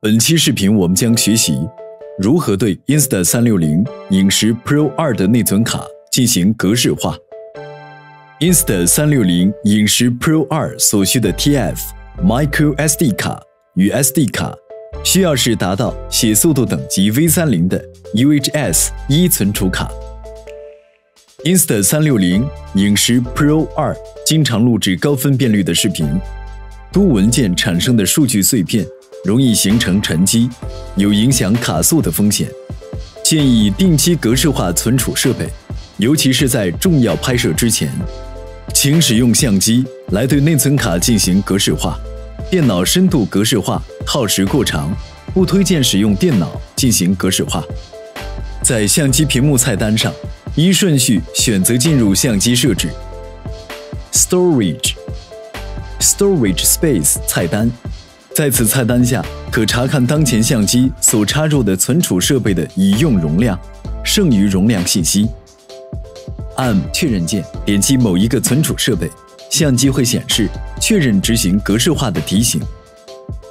本期视频我们将学习如何对 Insta360 影石 Pro 2的内存卡进行格式化。Insta360 影石 Pro 2所需的 TF、Micro SD 卡与 SD 卡，需要是达到写速度等级 V30 的 UHS 一存储卡。Insta360 影石 Pro 2经常录制高分辨率的视频，多文件产生的数据碎片。容易形成沉积，有影响卡速的风险。建议定期格式化存储设备，尤其是在重要拍摄之前。请使用相机来对内存卡进行格式化。电脑深度格式化耗时过长，不推荐使用电脑进行格式化。在相机屏幕菜单上，依顺序选择进入相机设置，Storage，Storage Space 菜单。在此菜单下，可查看当前相机所插入的存储设备的已用容量、剩余容量信息。按确认键点击某一个存储设备，相机会显示确认执行格式化的提醒。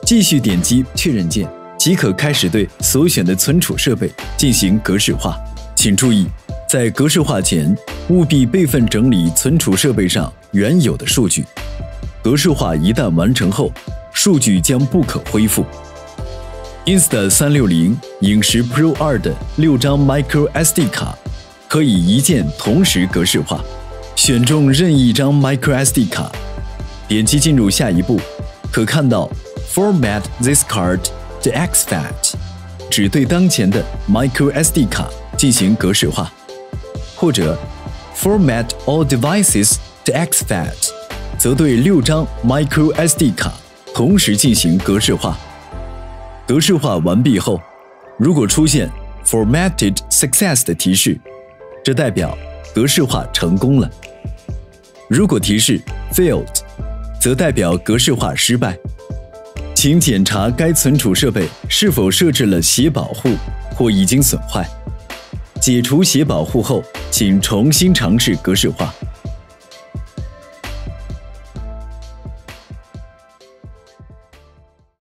继续点击确认键，即可开始对所选的存储设备进行格式化。请注意，在格式化前，务必备份整理存储设备上原有的数据。格式化一旦完成后，数据将不可恢复。Insta360 影石 Pro 2的六张 Micro SD 卡可以一键同时格式化。选中任意一张 Micro SD 卡，点击进入下一步，可看到 Format this card to exFAT，只对当前的 Micro SD 卡进行格式化，或者 Format all devices to exFAT，则对六张 Micro SD 卡。同时进行格式化。格式化完毕后，如果出现 Formatted Success 的提示，这代表格式化成功了。如果提示 Failed，则代表格式化失败。请检查该存储设备是否设置了写保护或已经损坏。解除写保护后，请重新尝试格式化。